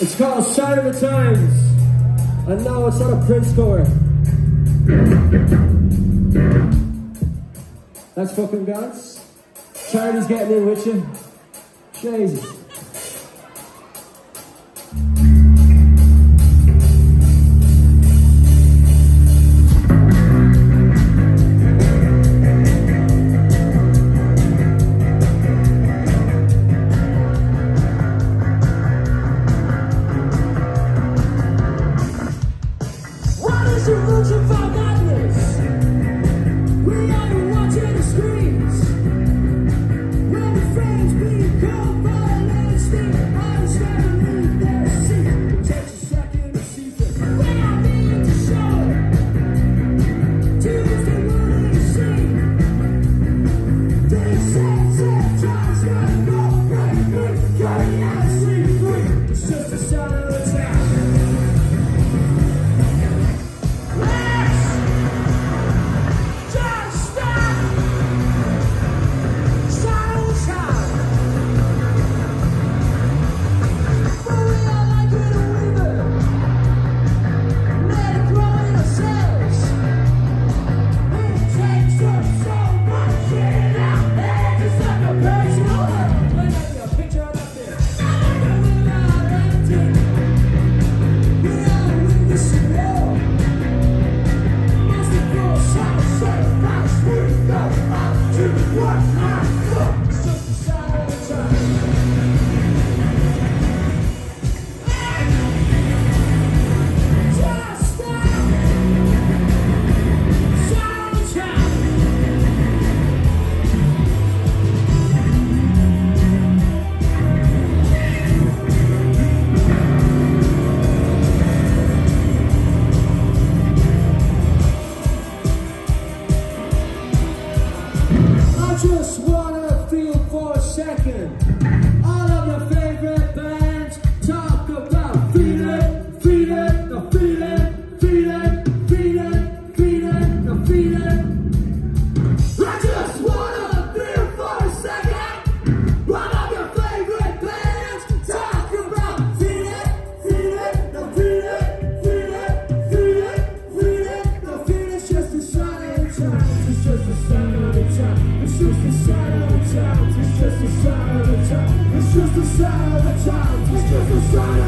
It's called Sign of the Times. And now it's not a Prince score. That's fucking guts. Charity's getting in with you. Jesus. could you. just one. just a sign of the child, it's just the sound.